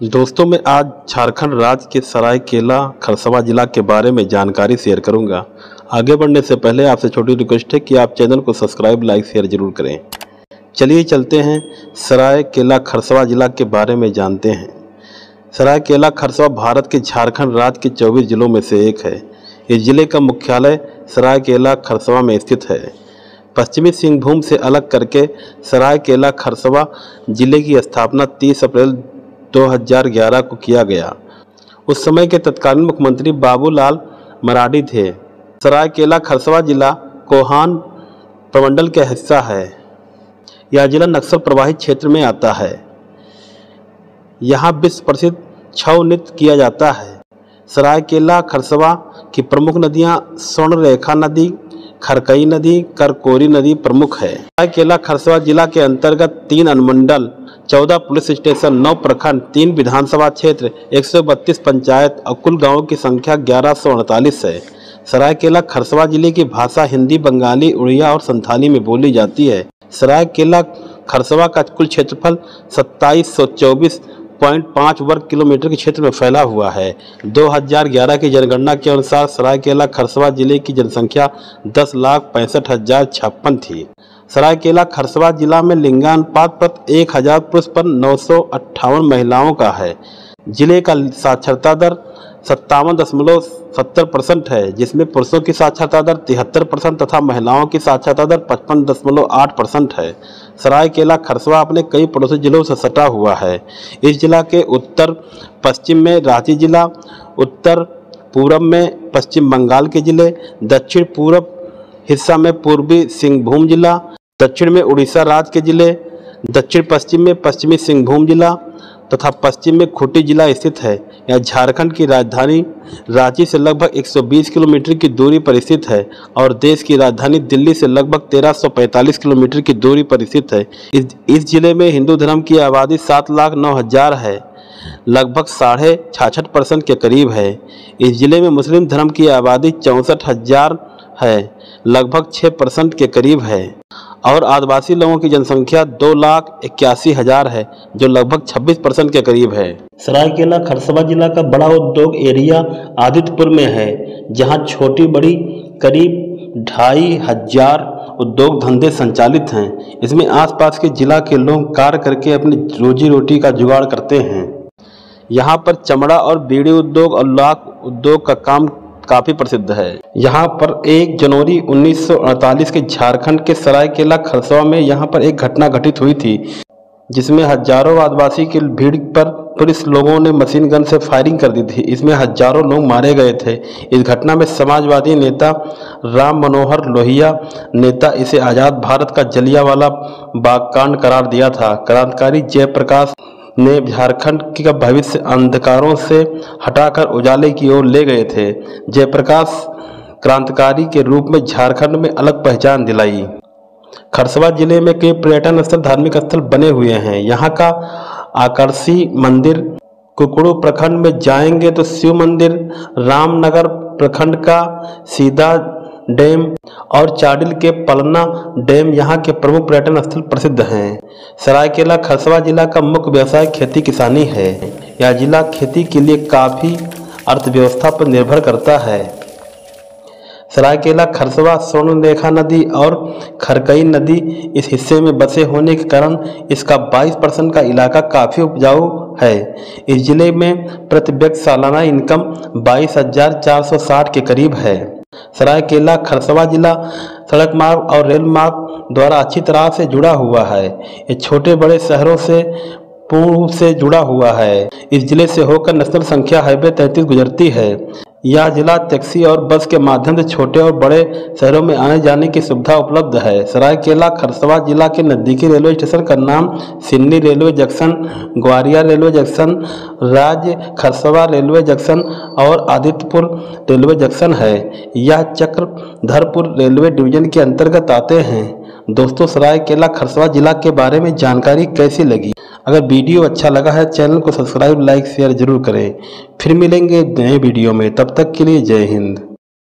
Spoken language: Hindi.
दोस्तों, मैं आज झारखंड राज्य के सरायकेला, खरसवा जिला के बारे में जानकारी शेयर करूँगा। आगे बढ़ने से पहले आपसे छोटी रिक्वेस्ट है कि आप चैनल को सब्सक्राइब लाइक शेयर ज़रूर करें। चलिए चलते हैं। सरायकेला, खरसवा जिला के बारे में जानते हैं। सरायकेला, खरसवा भारत के झारखंड राज्य के 24 जिलों में से एक है। इस ज़िले का मुख्यालय सरायकेला, खरसवा में स्थित है। पश्चिमी सिंहभूम से अलग करके सरायकेला, खरसवा ज़िले की स्थापना 30 अप्रैल 2011 को किया गया। उस समय के तत्कालीन मुख्यमंत्री बाबूलाल मराडी थे। सरायकेला, खरसवा जिला कोहान प्रमंडल का हिस्सा है। यह जिला नक्सल प्रभावित क्षेत्र में आता है। यहाँ विश्व प्रसिद्ध छव नृत्य किया जाता है। सरायकेला, खरसवा की प्रमुख नदियाँ स्वर्णरेखा नदी खरकई नदी, करकोरी नदी प्रमुख है। सरायकेला खरसवा जिला के अंतर्गत तीन अनुमंडल, चौदह पुलिस स्टेशन, नौ प्रखंड, तीन विधानसभा क्षेत्र 132 पंचायत और कुल गाँवों की संख्या ग्यारह है। सरायकेला, खरसवा ज़िले की भाषा हिंदी, बंगाली, उड़िया और संथाली में बोली जाती है। सरायकेला, खरसवा का कुल क्षेत्रफल सत्ताईस पॉइंट पाँच वर्ग किलोमीटर के क्षेत्र में फैला हुआ है। 2011 की जनगणना के अनुसार सरायकेला, खरसवा ज़िले की जनसंख्या दस लाख पैंसठ हज़ार छप्पन थी। सरायकेला, खरसवा जिला में लिंगानुपात पर एक हज़ार पुरुष पर नौ महिलाओं का है। ज़िले का साक्षरता दर सत्तावन दशमलव सत्तर परसेंट है, जिसमें पुरुषों की साक्षरता दर तिहत्तर परसेंट तथा महिलाओं की साक्षरता दर पचपन दशमलव आठ परसेंट है। सरायकेला खरसवा अपने कई पड़ोसी जिलों से सटा हुआ है। इस जिला के उत्तर, पश्चिम में रांची जिला, उत्तर, पूरब में पश्चिम बंगाल के ज़िले, दक्षिण पूर्व हिस्सा में पूर्वी सिंहभूम जिला, दक्षिण में उड़ीसा राज्य के ज़िले, दक्षिण पश्चिम में पश्चिमी सिंहभूम जिला तथा पश्चिम में खूंटी जिला स्थित है। यह झारखंड की राजधानी रांची से लगभग 120 किलोमीटर की दूरी पर स्थित है और देश की राजधानी दिल्ली से लगभग 1345 किलोमीटर की दूरी पर स्थित है। इस इस ज़िले में हिंदू धर्म की आबादी सात लाख नौ हज़ार है, लगभग साढ़े छाछठ परसेंट के करीब है। इस ज़िले में मुस्लिम धर्म की आबादी चौंसठ हज़ार है। लगभग छः परसेंट के करीब है। और आदिवासी लोगों की जनसंख्या दो लाख इक्यासी हज़ार है, जो लगभग 26 परसेंट के करीब है। सरायकेला खरसवा जिला का बड़ा उद्योग एरिया आदित्यपुर में है, जहाँ छोटी बड़ी करीब ढाई हज़ार उद्योग धंधे संचालित हैं। इसमें आसपास के जिला के लोग कार्य करके अपनी रोजी रोटी का जुगाड़ करते हैं। यहाँ पर चमड़ा और बीड़ी उद्योग और लाख उद्योग का काम काफ़ी प्रसिद्ध है। यहाँ पर 1 जनवरी 1948 के झारखंड के सरायकेला, खरसवा में यहाँ पर एक घटना घटित हुई थी, जिसमें हज़ारों आदिवासी की भीड़ पर पुलिस लोगों ने मशीन गन से फायरिंग कर दी थी। इसमें हज़ारों लोग मारे गए थे। इस घटना में समाजवादी नेता राम मनोहर लोहिया, नेता इसे आज़ाद भारत का जलियावाला बाग कांड करार दिया था। क्रांतिकारी जयप्रकाश ने झारखंड का भविष्य अंधकारों से हटाकर उजाले की ओर ले गए थे। जयप्रकाश क्रांतिकारी के रूप में झारखंड में अलग पहचान दिलाई। खरसवा ज़िले में कई पर्यटन स्थल, धार्मिक स्थल बने हुए हैं। यहाँ का आकर्षी मंदिर कुकड़ू प्रखंड में जाएँगे तो शिव मंदिर, रामनगर प्रखंड का सीधा डैम और चाडिल के पलना डैम यहाँ के प्रमुख पर्यटन स्थल प्रसिद्ध हैं। सरायकेला खरसवा जिला का मुख्य व्यवसाय खेती किसानी है। यह जिला खेती के लिए काफ़ी अर्थव्यवस्था पर निर्भर करता है। सरायकेला खरसवा स्वर्ण रेखा नदी और खरकई नदी इस हिस्से में बसे होने के कारण इसका 22 परसेंट का इलाका काफ़ी उपजाऊ है। इस ज़िले में प्रति व्यक्ति सालाना इनकम बाईस हज़ार चार सौ साठ के करीब है। सरायकेला खरसवा जिला, सड़क मार्ग और रेल मार्ग द्वारा अच्छी तरह से जुड़ा हुआ है। ये छोटे बड़े शहरों से, पूर्व से जुड़ा हुआ है। इस ज़िले से होकर नेशनल संख्या हाईवे तैंतीस गुजरती है। यह जिला टैक्सी और बस के माध्यम से छोटे और बड़े शहरों में आने जाने की सुविधा उपलब्ध है। सरायकेला, खरसवा जिला के नज़दीकी रेलवे स्टेशन का नाम Sini railway junction Gwaria railway junction राज्य खरसवा रेलवे जंक्शन और आदित्यपुर रेलवे जंक्शन है। यह चक्रधरपुर रेलवे डिवीज़न के अंतर्गत आते हैं। दोस्तों, सरायकेला, खरसवा जिला के बारे में जानकारी कैसी लगी? अगर वीडियो अच्छा लगा है, चैनल को सब्सक्राइब, लाइक, शेयर ज़रूर करें। फिर मिलेंगे नए वीडियो में। तब तक के लिए जय हिंद।